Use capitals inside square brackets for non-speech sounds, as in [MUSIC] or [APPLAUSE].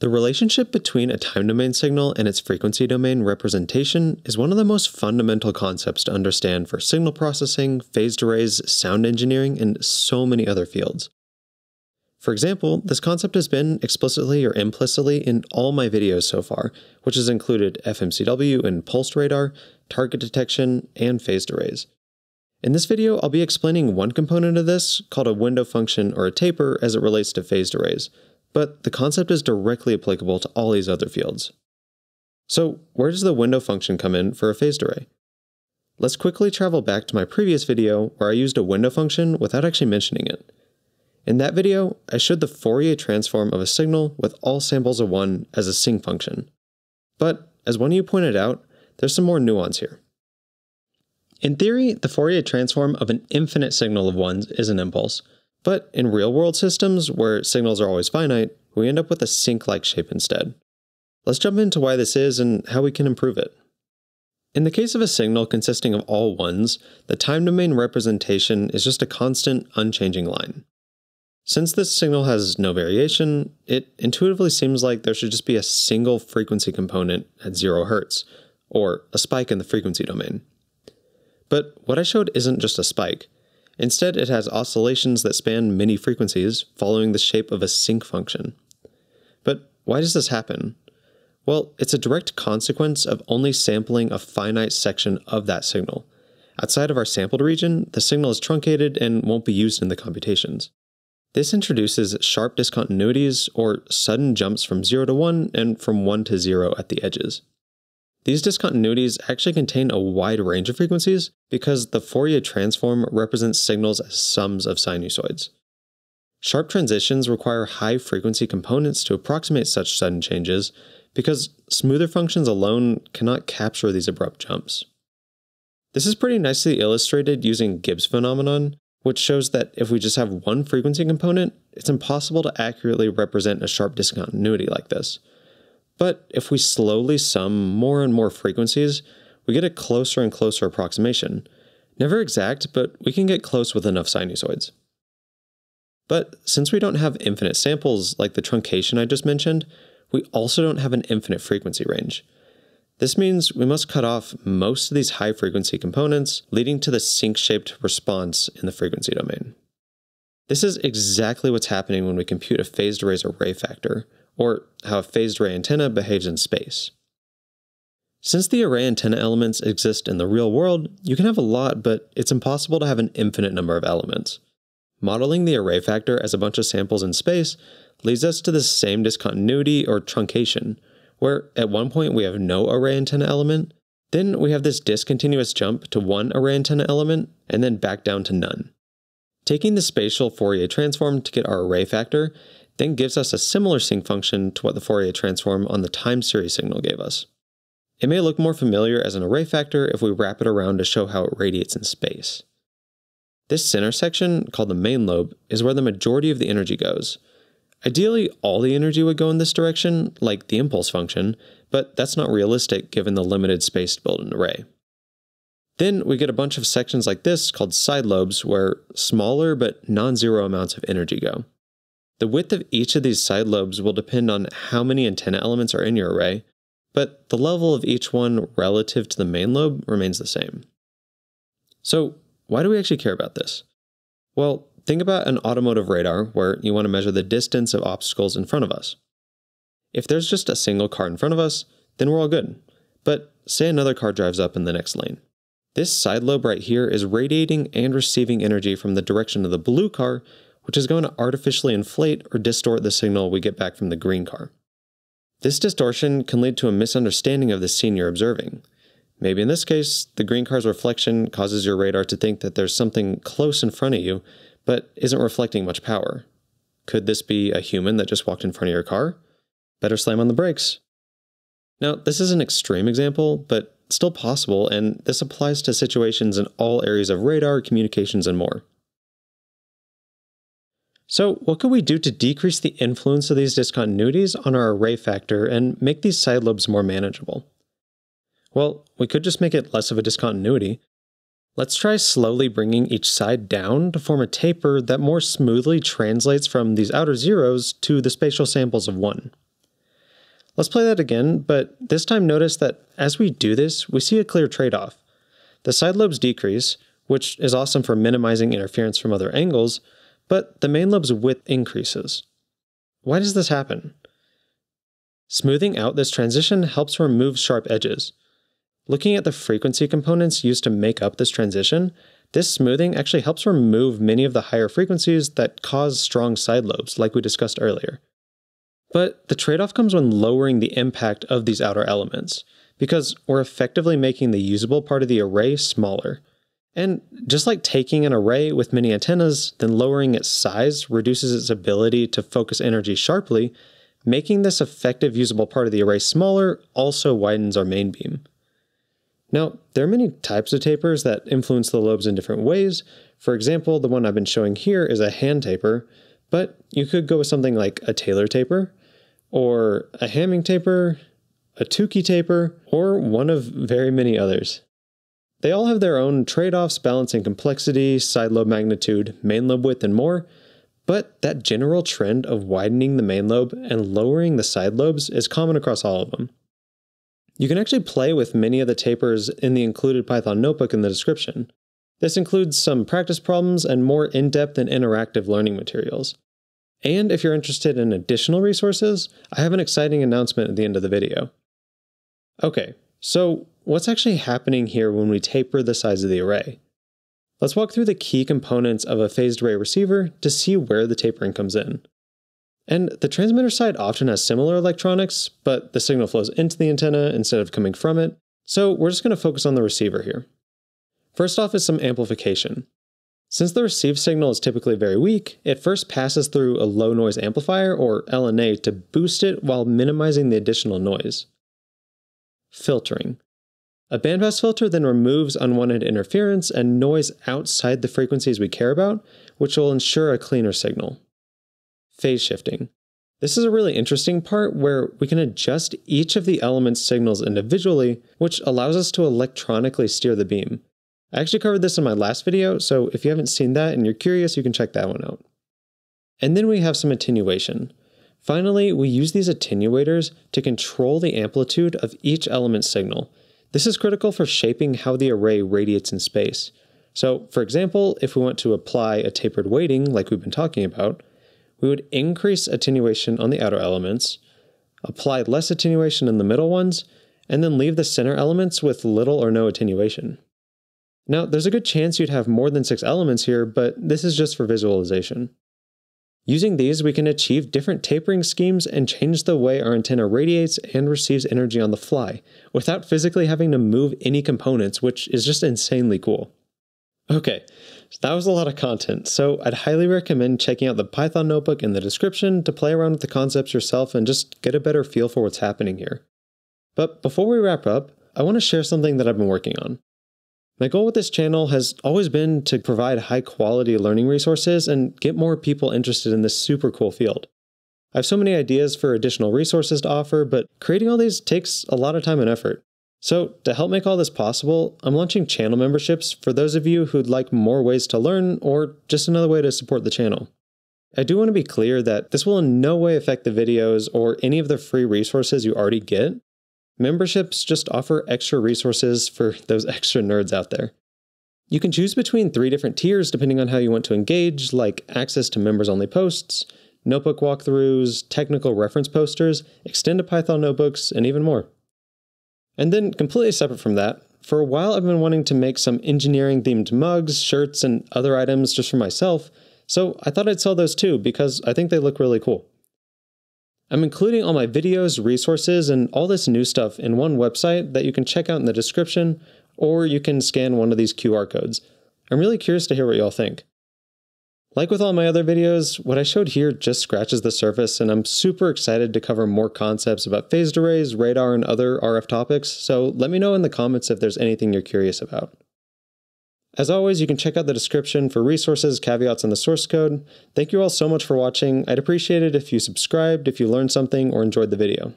The relationship between a time domain signal and its frequency domain representation is one of the most fundamental concepts to understand for signal processing, phased arrays, sound engineering, and so many other fields. For example, this concept has been explicitly or implicitly in all my videos so far, which has included FMCW and pulsed radar, target detection, and phased arrays. In this video, I'll be explaining one component of this, called a window function or a taper as it relates to phased arrays, but the concept is directly applicable to all these other fields. So where does the window function come in for a phased array? Let's quickly travel back to my previous video where I used a window function without actually mentioning it. In that video, I showed the Fourier transform of a signal with all samples of 1 as a sinc function. But, as one of you pointed out, there's some more nuance here. In theory, the Fourier transform of an infinite signal of 1s is an impulse, but in real world systems, where signals are always finite, we end up with a sinc-like shape instead. Let's jump into why this is and how we can improve it. In the case of a signal consisting of all ones, the time domain representation is just a constant, unchanging line. Since this signal has no variation, it intuitively seems like there should just be a single frequency component at 0 Hz, or a spike in the frequency domain. But what I showed isn't just a spike. Instead, it has oscillations that span many frequencies, following the shape of a sinc function. But why does this happen? Well, it's a direct consequence of only sampling a finite section of that signal. Outside of our sampled region, the signal is truncated and won't be used in the computations. This introduces sharp discontinuities, or sudden jumps from 0 to 1 and from 1 to 0 at the edges. These discontinuities actually contain a wide range of frequencies because the Fourier transform represents signals as sums of sinusoids. Sharp transitions require high frequency components to approximate such sudden changes because smoother functions alone cannot capture these abrupt jumps. This is pretty nicely illustrated using Gibbs phenomenon, which shows that if we just have one frequency component, it's impossible to accurately represent a sharp discontinuity like this. But if we slowly sum more and more frequencies, we get a closer and closer approximation. Never exact, but we can get close with enough sinusoids. But since we don't have infinite samples like the truncation I just mentioned, we also don't have an infinite frequency range. This means we must cut off most of these high frequency components, leading to the sinc-shaped response in the frequency domain. This is exactly what's happening when we compute a phased array's array factor, or how a phased array antenna behaves in space. Since the array antenna elements exist in the real world, you can have a lot, but it's impossible to have an infinite number of elements. Modeling the array factor as a bunch of samples in space leads us to the same discontinuity or truncation, where at one point we have no array antenna element, then we have this discontinuous jump to one array antenna element, and then back down to none. Taking the spatial Fourier transform to get our array factor then gives us a similar sinc function to what the Fourier transform on the time series signal gave us. It may look more familiar as an array factor if we wrap it around to show how it radiates in space. This center section, called the main lobe, is where the majority of the energy goes. Ideally, all the energy would go in this direction, like the impulse function, but that's not realistic given the limited space to build an array. Then we get a bunch of sections like this called side lobes where smaller but non-zero amounts of energy go. The width of each of these side lobes will depend on how many antenna elements are in your array, but the level of each one relative to the main lobe remains the same. So why do we actually care about this? Well, think about an automotive radar where you want to measure the distance of obstacles in front of us. If there's just a single car in front of us, then we're all good. But say another car drives up in the next lane. This side lobe right here is radiating and receiving energy from the direction of the blue car, which is going to artificially inflate or distort the signal we get back from the green car. This distortion can lead to a misunderstanding of the scene you're observing. Maybe in this case, the green car's reflection causes your radar to think that there's something close in front of you, but isn't reflecting much power. Could this be a human that just walked in front of your car? Better slam on the brakes. Now, this is an extreme example, but still possible, and this applies to situations in all areas of radar, communications, and more. So what could we do to decrease the influence of these discontinuities on our array factor and make these side lobes more manageable? Well, we could just make it less of a discontinuity. Let's try slowly bringing each side down to form a taper that more smoothly translates from these outer zeros to the spatial samples of 1. Let's play that again, but this time notice that as we do this, we see a clear trade-off. The side lobes decrease, which is awesome for minimizing interference from other angles, but the main lobe's width increases. Why does this happen? Smoothing out this transition helps remove sharp edges. Looking at the frequency components used to make up this transition, this smoothing actually helps remove many of the higher frequencies that cause strong side lobes, like we discussed earlier. But the trade off comes when lowering the impact of these outer elements, because we're effectively making the usable part of the array smaller. And just like taking an array with many antennas, then lowering its size reduces its ability to focus energy sharply, making this effective usable part of the array smaller also widens our main beam. Now, there are many types of tapers that influence the lobes in different ways. For example, the one I've been showing here is a Hann taper, but you could go with something like a Taylor taper, or a Hamming taper, a Tukey taper, or one of very many others. They all have their own trade offs balancing complexity, side lobe magnitude, main lobe width, and more, but that general trend of widening the main lobe and lowering the side lobes is common across all of them. You can actually play with many of the tapers in the included Python notebook in the description. This includes some practice problems and more in-depth and interactive learning materials. And if you're interested in additional resources, I have an exciting announcement at the end of the video. Okay, so what's actually happening here when we taper the size of the array? Let's walk through the key components of a phased array receiver to see where the tapering comes in. And the transmitter side often has similar electronics, but the signal flows into the antenna instead of coming from it, so we're just going to focus on the receiver here. First off is some amplification. Since the received signal is typically very weak, it first passes through a low noise amplifier, or LNA, to boost it while minimizing the additional noise. Filtering. A bandpass filter then removes unwanted interference and noise outside the frequencies we care about, which will ensure a cleaner signal phase shifting. This is a really interesting part where we can adjust each of the element's signals individually, which allows us to electronically steer the beam. I actually covered this in my last video, so if you haven't seen that and you're curious, you can check that one out. And then we have some attenuation. Finally, we use these attenuators to control the amplitude of each element signal. This is critical for shaping how the array radiates in space. So, for example, if we want to apply a tapered weighting like we've been talking about, we would increase attenuation on the outer elements, apply less attenuation in the middle ones, and then leave the center elements with little or no attenuation. Now, there's a good chance you'd have more than six elements here, but this is just for visualization. Using these, we can achieve different tapering schemes and change the way our antenna radiates and receives energy on the fly, without physically having to move any components, which is just insanely cool. Okay, so that was a lot of content, so I'd highly recommend checking out the Python notebook in the description to play around with the concepts yourself and just get a better feel for what's happening here. But before we wrap up, I want to share something that I've been working on. My goal with this channel has always been to provide high quality learning resources and get more people interested in this super cool field. I have so many ideas for additional resources to offer, but creating all these takes a lot of time and effort. So, to help make all this possible, I'm launching channel memberships for those of you who'd like more ways to learn or just another way to support the channel. I do want to be clear that this will in no way affect the videos or any of the free resources you already get. Memberships just offer extra resources for those [LAUGHS] extra nerds out there. You can choose between three different tiers depending on how you want to engage, like access to members only posts, notebook walkthroughs, technical reference posters, extended Python notebooks, and even more. And then, completely separate from that, for a while I've been wanting to make some engineering themed mugs, shirts, and other items just for myself, so I thought I'd sell those too because I think they look really cool. I'm including all my videos, resources, and all this new stuff in one website that you can check out in the description, or you can scan one of these QR codes. I'm really curious to hear what y'all think. Like with all my other videos, what I showed here just scratches the surface and I'm super excited to cover more concepts about phased arrays, radar, and other RF topics, so let me know in the comments if there's anything you're curious about. As always, you can check out the description for resources, caveats, and the source code. Thank you all so much for watching. I'd appreciate it if you subscribed, if you learned something, or enjoyed the video.